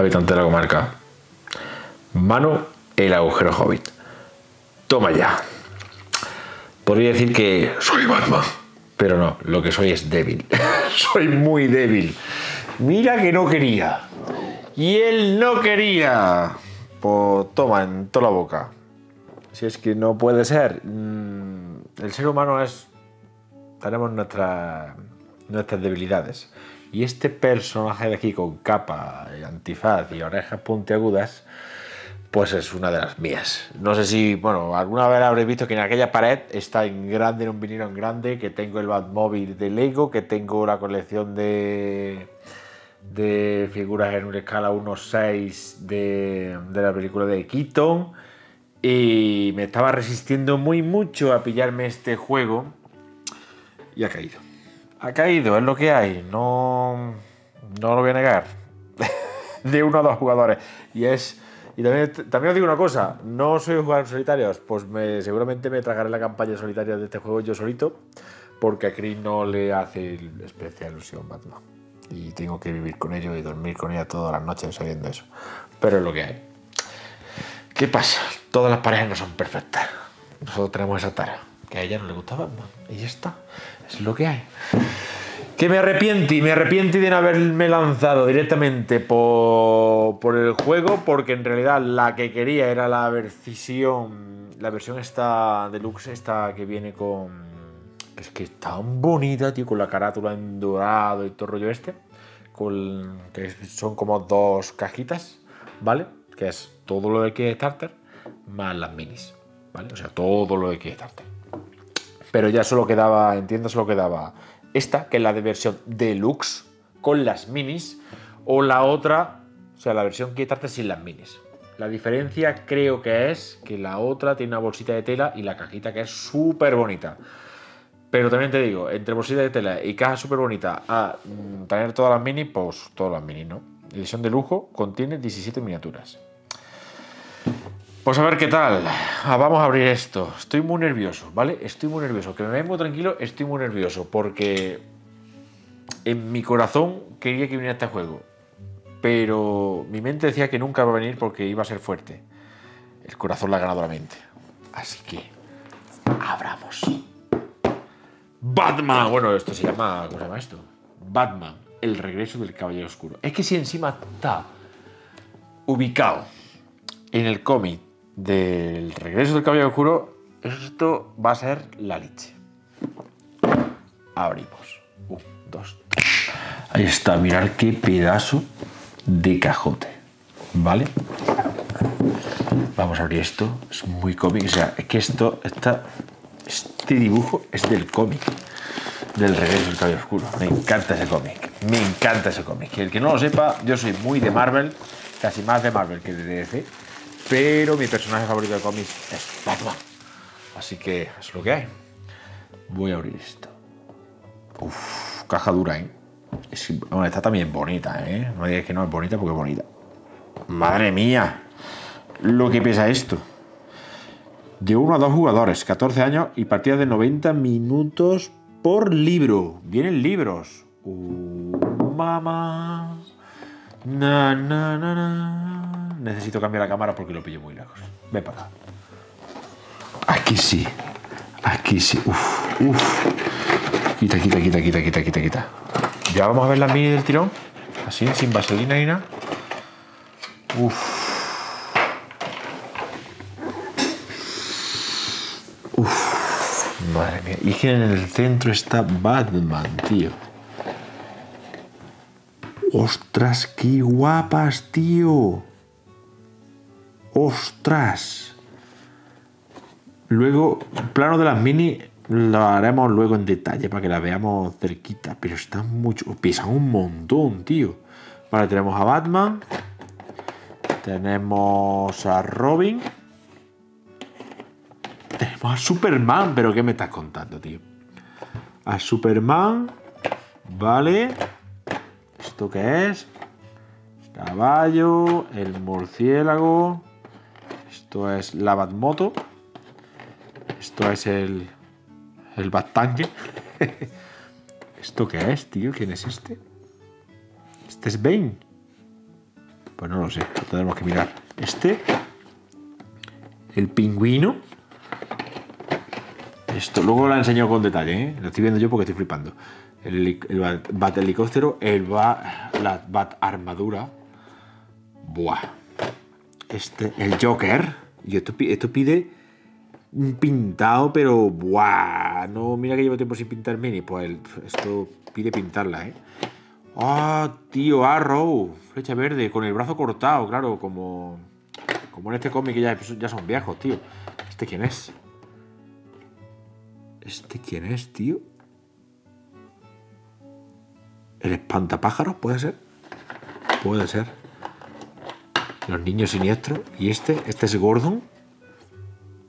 habitante de la comarca. Mano, el agujero hobbit. Toma ya. Podría decir que soy Batman, pero no, lo que soy es débil. soy muy débil. Mira que no quería. Y él no quería. Pues toma en toda la boca. Si es que no puede ser. Mm, el ser humano es. Tenemos nuestras nuestras debilidades. Y este personaje de aquí con capa, antifaz y orejas puntiagudas, pues es una de las mías. No sé si, bueno, alguna vez habréis visto que en aquella pared está en grande, en un vinilo en grande, que tengo el Batmóvil de Lego, que tengo la colección de, de figuras en una escala 1.6 de, de la película de Keaton. Y me estaba resistiendo muy mucho a pillarme este juego y ha caído ha caído, es lo que hay, no, no lo voy a negar. de uno a dos jugadores. Y es. Y también, también os digo una cosa, no soy jugador solitarios, pues me, seguramente me tragaré la campaña solitaria de este juego yo solito, porque a Chris no le hace especial ilusión Batman. Y tengo que vivir con ello y dormir con ella todas las noches sabiendo eso. Pero es lo que hay. ¿Qué pasa? Todas las parejas no son perfectas. Nosotros tenemos esa tara que a ella no le gustaba Y ya está. Es lo que hay. Que me arrepiento me arrepiento de no haberme lanzado directamente por, por, el juego, porque en realidad la que quería era la versión, la versión esta deluxe, esta que viene con, es que es tan bonita, tío, con la carátula en dorado y todo rollo este, con, que son como dos cajitas, ¿vale? Que es todo lo de Kickstarter más las minis, ¿vale? O sea, todo lo de Kickstarter pero ya solo quedaba, entiendo, solo quedaba esta, que es la de versión deluxe con las minis, o la otra, o sea, la versión quitarte sin las minis. La diferencia creo que es que la otra tiene una bolsita de tela y la cajita que es súper bonita. Pero también te digo, entre bolsita de tela y caja súper bonita a mm, tener todas las minis, pues todas las minis, ¿no? Edición de lujo contiene 17 miniaturas. Pues a ver qué tal. Ah, vamos a abrir esto. Estoy muy nervioso, ¿vale? Estoy muy nervioso. Que me vengo tranquilo, estoy muy nervioso. Porque en mi corazón quería que viniera este juego. Pero mi mente decía que nunca va a venir porque iba a ser fuerte. El corazón la ha ganado la mente. Así que abramos. Batman. Bueno, esto se llama. ¿Cómo se llama esto? Batman. El regreso del Caballero Oscuro. Es que si encima está ubicado en el cómic del regreso del cabello oscuro, esto va a ser la leche. Abrimos. Un, dos, Ahí está, mirar qué pedazo de cajote. ¿Vale? Vamos a abrir esto. Es muy cómic. O sea, es que esto, está, este dibujo es del cómic. Del regreso del cabello oscuro. Me encanta ese cómic. Me encanta ese cómic. Y el que no lo sepa, yo soy muy de Marvel. Casi más de Marvel que de DC pero mi personaje favorito de cómics es Batman. Así que es lo que hay. Voy a abrir esto. Uf, caja dura, ¿eh? está también bonita, ¿eh? No digas que no es bonita porque es bonita. Madre mía, lo que pesa esto. De uno a dos jugadores, 14 años y partidas de 90 minutos por libro. Vienen libros. Uh, mamá. Na, na, na, na necesito cambiar la cámara porque lo pillo muy lejos. Ven para acá. Aquí sí. Aquí sí. Uf, uf. Quita, quita, quita, quita, quita, quita, quita. Ya vamos a ver la mini del tirón. Así, sin vaselina ni nada. Uf. Uf. Madre mía. Y que en el centro está Batman, tío. ¡Ostras, qué guapas, tío! ¡Ostras! Luego, plano de las mini lo haremos luego en detalle para que las veamos cerquita. Pero están mucho. Pesan un montón, tío. Vale, tenemos a Batman. Tenemos a Robin. Tenemos a Superman. ¿Pero qué me estás contando, tío? A Superman. Vale. ¿Esto qué es? Caballo. El murciélago. Esto es la Batmoto. Esto es el, el Bat-Tanque. ¿Esto qué es, tío? ¿Quién es este? Este es Bane. Pues no lo sé, lo tendremos que mirar. Este, el pingüino. Esto, luego lo enseño con detalle, ¿eh? lo estoy viendo yo porque estoy flipando. El, el bat helicóptero, el bat, la bat armadura. Buah. Este, el Joker. Y esto, esto pide un pintado, pero buah. No, mira que llevo tiempo sin pintar mini. Pues esto pide pintarla, ¿eh? ¡Ah, tío! Arrow, flecha verde, con el brazo cortado, claro, como, como en este cómic que ya, ya son viejos, tío. ¿Este quién es? ¿Este quién es, tío? ¿El espantapájaros? ¿Puede ser? Puede ser. Los niños siniestros. ¿Y este? ¿Este es Gordon?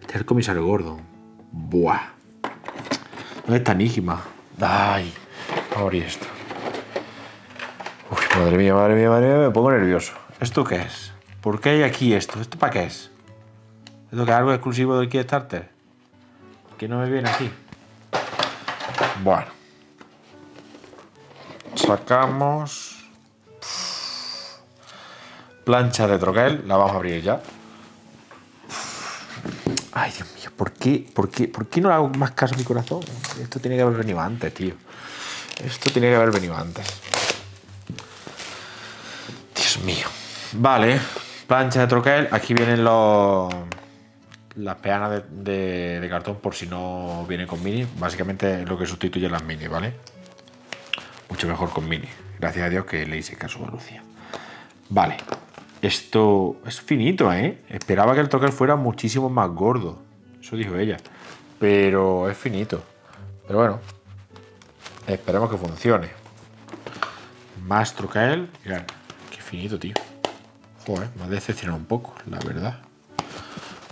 Este es el comisario Gordon. Buah. ¿Dónde está Nígima? Ay, abrir esto. Uy, madre mía, madre mía, madre mía, me pongo nervioso. ¿Esto qué es? ¿Por qué hay aquí esto? ¿Esto para qué es? ¿Esto que es algo exclusivo del Kickstarter? Que no me viene aquí. Bueno. Sacamos... Plancha de troquel, la vamos a abrir ya. Ay, Dios mío, ¿por qué, por qué, por qué no hago más caso a mi corazón? Esto tiene que haber venido antes, tío. Esto tiene que haber venido antes. Dios mío. Vale, plancha de troquel. Aquí vienen los las peanas de, cartón por si no viene con mini. Básicamente lo que sustituye las mini, ¿vale? Mucho mejor con mini. Gracias a Dios que le hice caso a Lucía. Vale. Esto es finito, ¿eh? Esperaba que el troquel fuera muchísimo más gordo. Eso dijo ella. Pero es finito. Pero bueno. Esperemos que funcione. Más troquel. Mirad, qué finito, tío. Joder, me ha decepcionado un poco, la verdad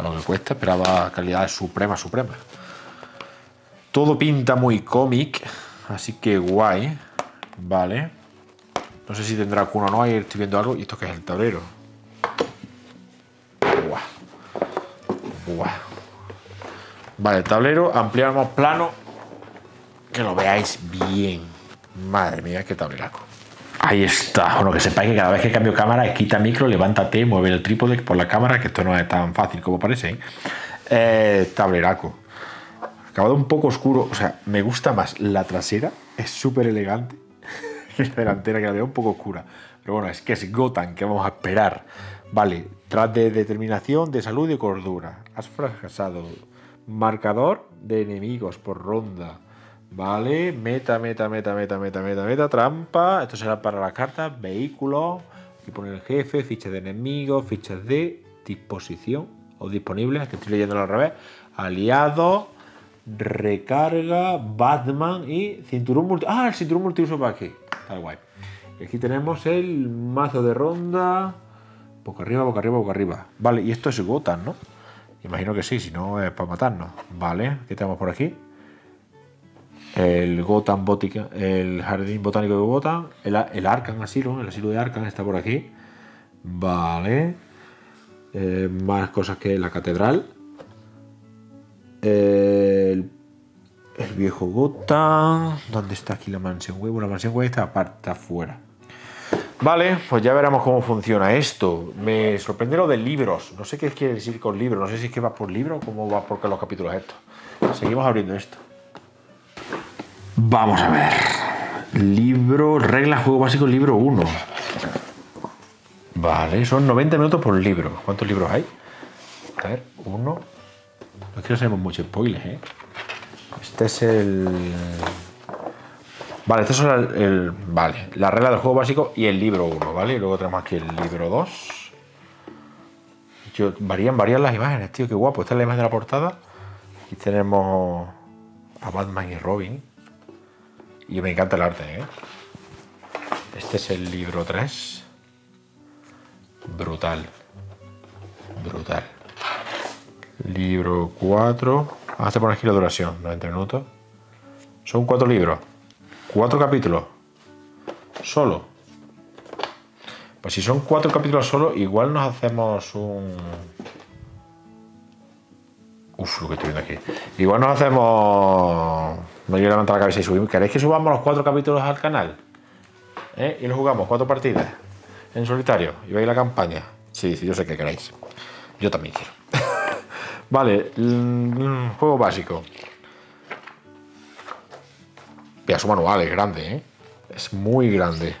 a lo que cuesta, esperaba calidad suprema, suprema. Todo pinta muy cómic, así que guay. Vale. No sé si tendrá cuno o no, ahí estoy viendo algo. ¿Y esto que es el tablero? Buah. Buah. Vale, tablero, ampliamos plano. Que lo veáis bien. Madre mía, qué tableraco. Ahí está. Bueno, que sepáis que cada vez que cambio cámara, quita micro, levántate, mueve el trípode por la cámara, que esto no es tan fácil como parece. ¿eh? eh tableraco. Acabado un poco oscuro. O sea, me gusta más la trasera. Es súper elegante. La delantera que la veo un poco oscura. Pero bueno, es que es Gotham, que vamos a esperar. Vale, tras de determinación, de salud y cordura. Has fracasado. Marcador de enemigos por ronda. Vale, meta, meta, meta, meta, meta, meta, meta, trampa. Esto será para las cartas, vehículo. Aquí pone el jefe, fichas de enemigos, fichas de disposición o disponibles, que estoy leyendo al revés. Aliado, recarga, Batman y cinturón multi. Ah, el cinturón multiuso para aquí. Y aquí tenemos el mazo de ronda. Boca arriba, boca arriba, boca arriba. Vale, y esto es Gotham, ¿no? Imagino que sí, si no es para matarnos. Vale, ¿qué tenemos por aquí? el Gotham Botica, el Jardín Botánico de Gotham, el, el Arkham Asilo, el asilo de Arkham está por aquí. Vale. Eh, más cosas que la catedral. Viejo Gotham. ¿Dónde está aquí la mansión web? La mansión web está aparte afuera. Vale, pues ya veremos cómo funciona esto. Me sorprende lo de libros. No sé qué quiere decir con libros. No sé si es que va por libro o cómo va por los capítulos estos. Seguimos abriendo esto. Vamos a ver. Libro, regla, juego básico, libro 1. Vale, son 90 minutos por libro. ¿Cuántos libros hay? A ver, uno. No quiero saber mucho spoilers, ¿eh? Este es el. Vale, este es el, Vale, la regla del juego básico y el libro 1, ¿vale? Y luego tenemos aquí el libro 2. varían, varían las imágenes, tío, qué guapo. Esta es la imagen de la portada. Aquí tenemos a Batman y Robin. Y me encanta el arte, ¿eh? Este es el libro 3. Brutal. Brutal. Libro 4. Vamos a poner aquí la duración, 90 minutos. Son cuatro libros. Cuatro capítulos. Solo. Pues si son cuatro capítulos solo, igual nos hacemos un... Uf, lo que estoy viendo aquí. Igual nos hacemos no yo levanto la cabeza y subimos. ¿Queréis que subamos los cuatro capítulos al canal? ¿Eh? Y nos jugamos cuatro partidas. en solitario y veis la campaña. Sí, sí, yo sé que queréis. Yo también quiero. Vale, mm, juego básico. Mira, su manual es grande, ¿eh? Es muy grande.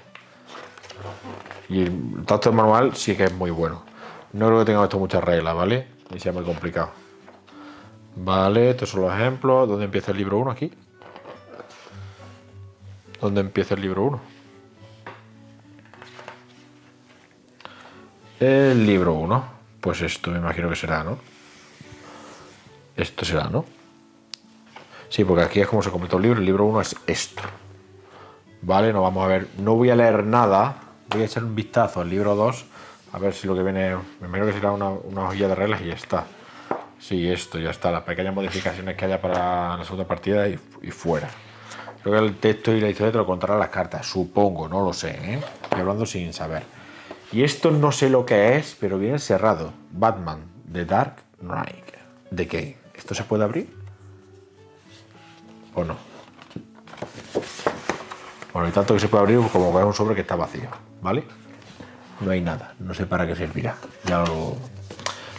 Y el tacto del manual sí que es muy bueno. No creo que tenga esto muchas reglas, ¿vale? Y sea muy complicado. Vale, estos son los ejemplos. ¿Dónde empieza el libro 1 aquí? ¿Dónde empieza el libro 1? El libro 1. Pues esto me imagino que será, ¿no? Esto será, ¿no? Sí, porque aquí es como se completó el libro. El libro 1 es esto. Vale, no vamos a ver. No voy a leer nada. Voy a echar un vistazo al libro 2. A ver si lo que viene. Me imagino que será una, una hojilla de reglas y ya está. Sí, esto ya está. Las pequeñas modificaciones que haya para la segunda partida y, fuera. Creo que el texto y la historia te lo contarán las cartas. Supongo, no lo sé. ¿eh? Estoy hablando sin saber. Y esto no sé lo que es, pero viene cerrado. Batman, The Dark Knight. ¿De qué? ¿Esto se puede abrir? ¿O no? Bueno, hay tanto que se puede abrir como que es un sobre que está vacío, ¿vale? No hay nada, no sé para qué servirá. Ya lo,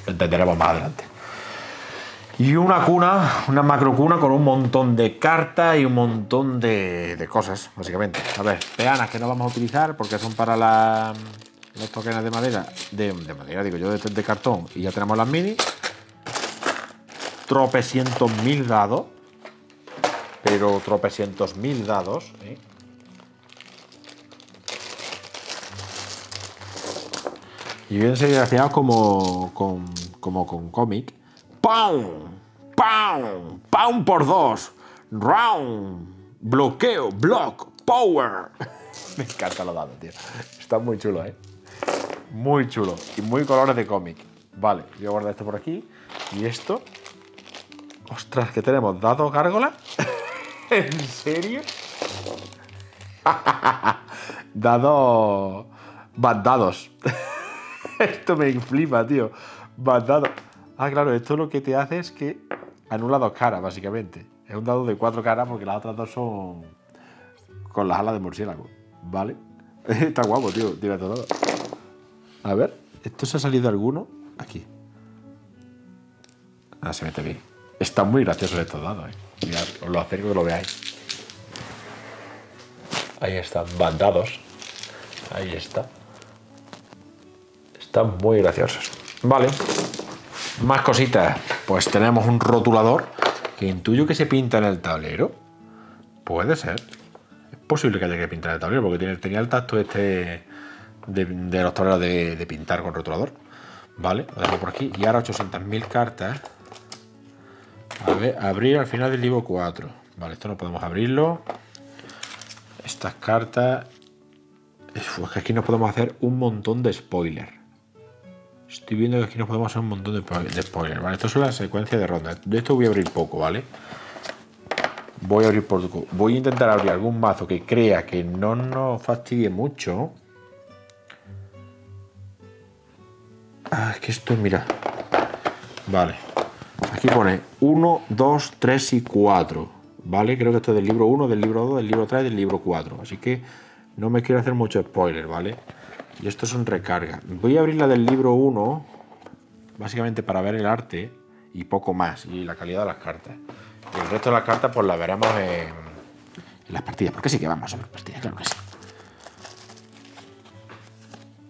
entenderemos más adelante. Y una cuna, una macro cuna con un montón de cartas y un montón de, cosas, básicamente. A ver, peanas que no vamos a utilizar porque son para las toquenas de madera, de, madera, digo yo, de, de, cartón. Y ya tenemos las mini. Tropecientos mil dados. Pero tropecientos mil dados. ¿eh? Y bien serigrafiados como con, como con cómic. ¡Pam! ¡Pam! ¡Pam por dos! ¡Round! Bloqueo, block, power. Me encanta lo dado, tío. Está muy chulo, ¿eh? Muy chulo. Y muy colores de cómic. Vale, voy a guardar esto por aquí. Y esto. Ostras, ¿qué tenemos? ¿Dados gárgola? ¿En serio? Dados. Bandados. esto me flipa, tío. Bandado. Ah, claro, esto lo que te hace es que anula dos caras, básicamente. Es un dado de cuatro caras porque las otras dos son con las alas de murciélago. ¿Vale? Está guapo, tío. Tira todo. A ver, ¿esto se ha salido alguno? Aquí. Ah, se mete bien. Está muy gracioso estos dados, eh. Mirad, os lo acerco que lo veáis. Ahí están, bandados. Ahí está. Están muy graciosos. Vale. Más cositas. Pues tenemos un rotulador que intuyo que se pinta en el tablero. Puede ser. Es posible que haya que pintar el tablero porque tiene, tenía el tacto este de, los tableros de, pintar con rotulador. Vale, lo dejo por aquí. Y ahora 800.000 cartas. A ver, abrir al final del libro 4. Vale, esto no podemos abrirlo. Estas cartas... Es que aquí nos podemos hacer un montón de spoilers. Estoy viendo que aquí nos podemos hacer un montón de, spoilers, ¿vale? Esto es una secuencia de rondas. De esto voy a abrir poco, ¿vale? Voy a abrir poco. Voy a intentar abrir algún mazo que crea que no nos fastidie mucho. Ah, es que esto, mira. Vale. Aquí pone 1, 2, 3 y 4. ¿Vale? Creo que esto es del libro 1, del libro 2, del libro 3 y del libro 4. Así que no me quiero hacer mucho spoiler, ¿vale? Y esto son recarga. Voy a abrir la del libro 1, básicamente para ver el arte y poco más, y la calidad de las cartas. Y el resto de las cartas pues las veremos en, las partidas, porque sí que vamos a ver partidas, claro que sí.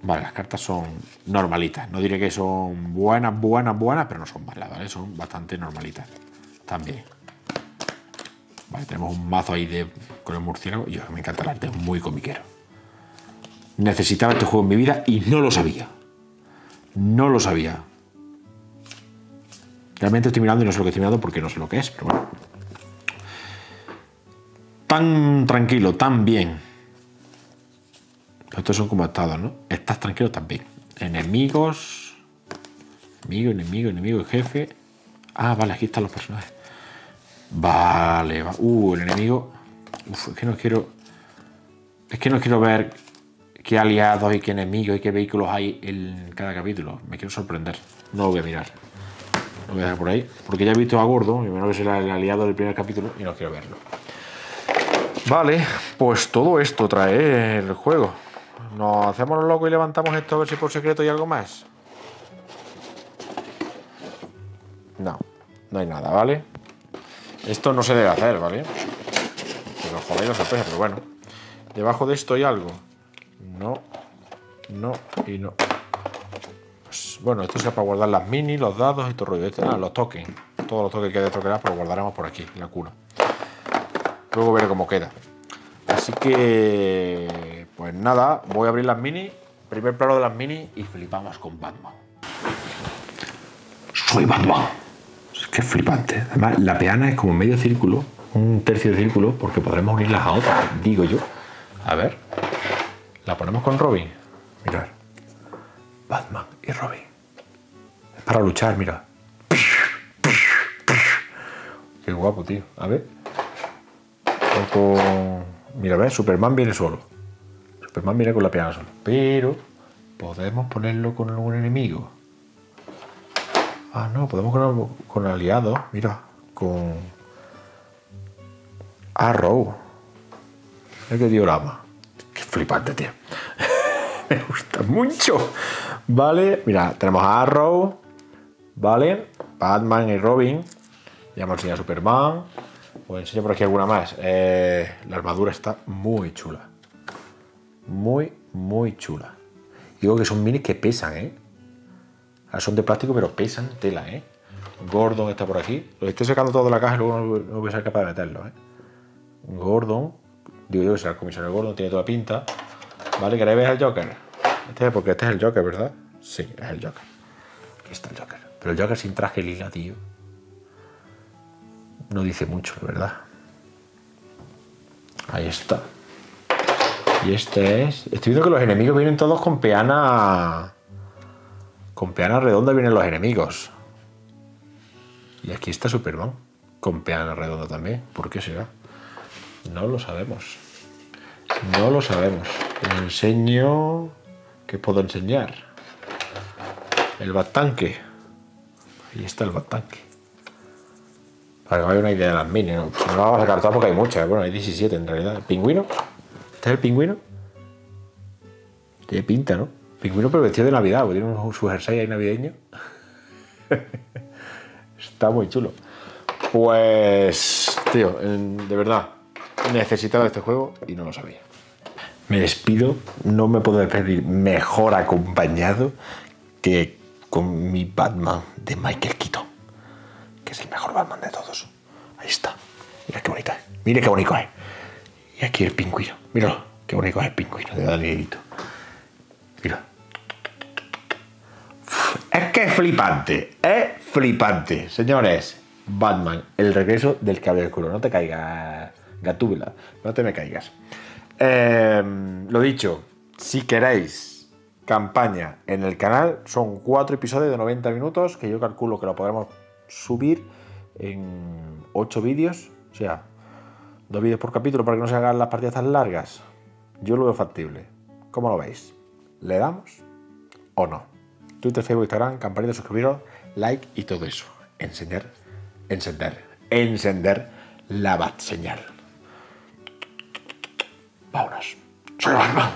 Vale, las cartas son normalitas. No diré que son buenas, buenas, buenas, pero no son malas, ¿vale? Son bastante normalitas también. Vale, tenemos un mazo ahí de, con el murciélago. Y me encanta el arte, es muy comiquero. Necesitaba este juego en mi vida y no lo sabía. No lo sabía. Realmente estoy mirando y no sé lo que estoy mirando porque no sé lo que es, pero bueno. Tan tranquilo, tan bien. Estos son como estados, ¿no? Estás tranquilo también. Enemigos. Enemigo, enemigo, enemigo, jefe. Ah, vale, aquí están los personajes. Vale, va. Uh, el enemigo. Uf, es que no quiero. Es que no quiero ver qué aliados y qué enemigos y qué vehículos hay en cada capítulo. Me quiero sorprender. No lo voy a mirar. Lo voy a dejar por ahí. Porque ya he visto a Gordo, y menos que será el aliado del primer capítulo, y no quiero verlo. Vale, pues todo esto trae el juego. ¿Nos hacemos los locos y levantamos esto a ver si por secreto hay algo más? No, no hay nada, ¿vale? Esto no se debe hacer, ¿vale? Pero joder, la sorpresa, pero bueno. Debajo de esto hay algo. No, no y no. Pues, bueno, esto sea para guardar las mini, los dados y todo rollo. Este, ah, los tokens. Todos los tokens que hay de pues los guardaremos por aquí, en la cuna. Luego veré cómo queda. Así que, pues nada, voy a abrir las mini. Primer plano de las mini y flipamos con Batman. Soy Batman. Es que es flipante. Además, la peana es como medio círculo, un tercio de círculo, porque podremos unirlas a otras, digo yo. A ver. La ponemos con Robin. Mirad. Batman y Robin. Es para luchar, mira. Qué guapo, tío. A ver. Con... Mira, ¿ves? Superman viene solo. Superman viene con la piana solo. Pero podemos ponerlo con algún enemigo. Ah, no, podemos con, con aliados. Mira, con Arrow. Mira qué diorama. Qué flipante, tío. Me gusta mucho. Vale, mira, tenemos a Arrow. Vale, Batman y Robin. Ya hemos enseñado a Superman. Os enseño por aquí alguna más. Eh, la armadura está muy chula. Muy, muy chula. Digo que son minis que pesan, ¿eh? Son de plástico, pero pesan tela, ¿eh? Gordon está por aquí. Lo estoy sacando todo de la caja y luego no voy a ser capaz de meterlo, ¿eh? Gordon. Digo yo que será el comisario Gordon, tiene toda pinta. ¿Vale? ¿Queréis ver el Joker? Este, porque este es el Joker, ¿verdad? Sí, es el Joker. Aquí está el Joker. Pero el Joker sin traje lila, tío no dice mucho, verdad. Ahí está. Y este es... Estoy viendo que los enemigos vienen todos con peana... Con peana redonda vienen los enemigos. Y aquí está Superman. Con peana redonda también. ¿Por qué será? No lo sabemos. No lo sabemos. enseño... ¿Qué puedo enseñar? El batanque. Ahí está el batanque. Para que me una idea de las mini, ¿no? No vamos a todas porque hay muchas. Bueno, hay 17 en realidad. ¿El pingüino? ¿Este es el pingüino? Tiene pinta, ¿no? Pingüino pero vestido de Navidad, porque tiene un, su ahí navideño. Está muy chulo. Pues, tío, de verdad, necesitaba este juego y no lo sabía. Me despido, no me puedo despedir mejor acompañado que con mi Batman de Michael Keaton es el mejor Batman de todos. Ahí está. Mira qué bonito es. Mira qué bonito es. Y aquí el pingüino. Míralo. Qué bonito es el pingüino de Danielito. Mira. Es que es flipante. Es flipante. Señores, Batman, el regreso del cabello oscuro. No te caigas, gatúbela. No te me caigas. Em, lo dicho, si queréis campaña en el canal, son cuatro episodios de 90 minutos que yo calculo que lo podremos subir en 8 vídeos, o sea, dos vídeos por capítulo para que no se hagan las partidas tan largas. Yo lo veo factible. ¿Cómo lo veis? ¿Le damos o no? Twitter, Facebook, Instagram, campanita, suscribiros, like y todo eso. Encender, encender, encender la bat señal. Vámonos. Soy Batman.